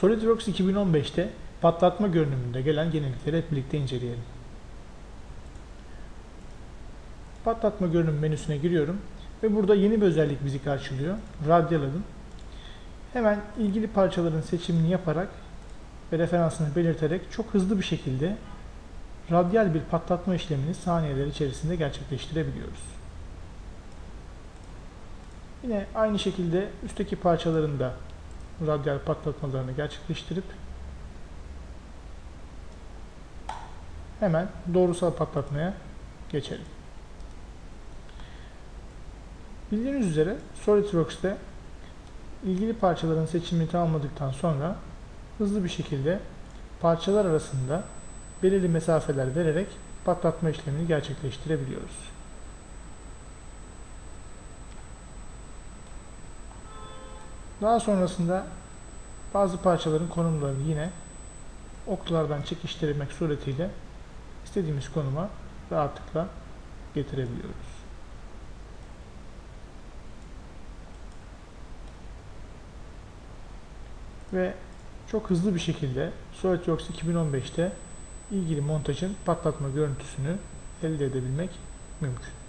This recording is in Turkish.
SolidWorks 2015'te patlatma görünümünde gelen yenilikleri hep birlikte inceleyelim. Patlatma görünüm menüsüne giriyorum ve burada yeni bir özellik bizi karşılıyor. Radyal adım. Hemen ilgili parçaların seçimini yaparak ve referansını belirterek çok hızlı bir şekilde radyal bir patlatma işlemini saniyeler içerisinde gerçekleştirebiliyoruz. Yine aynı şekilde üstteki parçaların da radyal patlatmalarını gerçekleştirip hemen doğrusal patlatmaya geçelim. Bildiğiniz üzere SolidWorks'te ilgili parçaların seçimini tamamladıktan sonra hızlı bir şekilde parçalar arasında belirli mesafeler vererek patlatma işlemini gerçekleştirebiliyoruz. Daha sonrasında bazı parçaların konumlarını yine oklardan çekiştirmek suretiyle istediğimiz konuma rahatlıkla getirebiliyoruz. Ve çok hızlı bir şekilde SolidWorks 2015'te ilgili montajın patlatma görüntüsünü elde edebilmek mümkün.